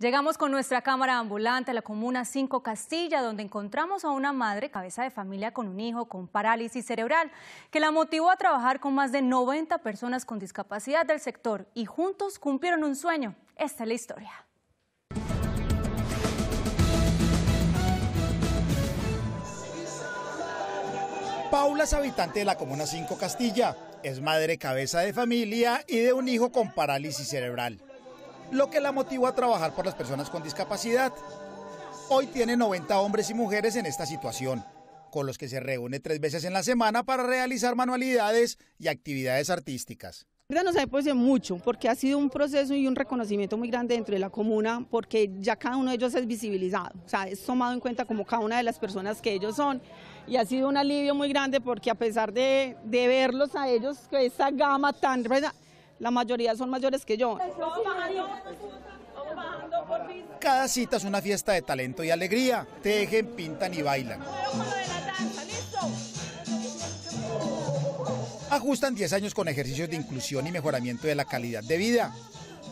Llegamos con nuestra cámara ambulante a la comuna 5 Castilla, donde encontramos a una madre, cabeza de familia con un hijo con parálisis cerebral, que la motivó a trabajar con más de 90 personas con discapacidad del sector y juntos cumplieron un sueño. Esta es la historia. Paula es habitante de la Comuna 5 Castilla. Es madre cabeza de familia y de un hijo con parálisis cerebral lo que la motivó a trabajar por las personas con discapacidad. Hoy tiene 90 hombres y mujeres en esta situación, con los que se reúne tres veces en la semana para realizar manualidades y actividades artísticas. Nos ha mucho porque ha sido un proceso y un reconocimiento muy grande dentro de la comuna porque ya cada uno de ellos es visibilizado, o sea, es tomado en cuenta como cada una de las personas que ellos son y ha sido un alivio muy grande porque a pesar de, de verlos a ellos, esa gama tan la mayoría son mayores que yo. Cada cita es una fiesta de talento y alegría. Tejen, pintan y bailan. Ajustan 10 años con ejercicios de inclusión y mejoramiento de la calidad de vida.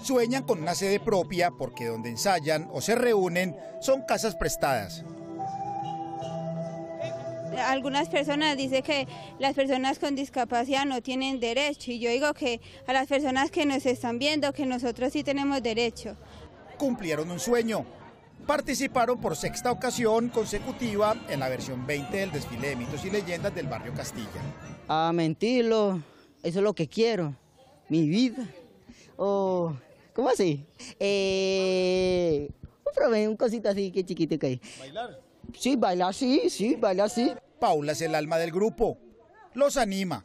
Sueñan con una sede propia porque donde ensayan o se reúnen son casas prestadas algunas personas dicen que las personas con discapacidad no tienen derecho y yo digo que a las personas que nos están viendo que nosotros sí tenemos derecho. Cumplieron un sueño. Participaron por sexta ocasión consecutiva en la versión 20 del desfile de mitos y leyendas del barrio Castilla. A mentirlo, eso es lo que quiero, mi vida. Oh, ¿Cómo así? Eh, un cosito así que chiquito que ¿Bailar? Sí, bailar sí, sí, bailar sí. Paula es el alma del grupo. Los anima.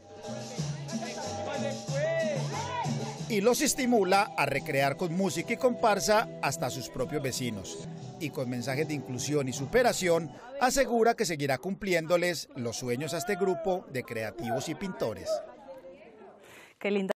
Y los estimula a recrear con música y comparsa hasta sus propios vecinos. Y con mensajes de inclusión y superación, asegura que seguirá cumpliéndoles los sueños a este grupo de creativos y pintores. Qué linda.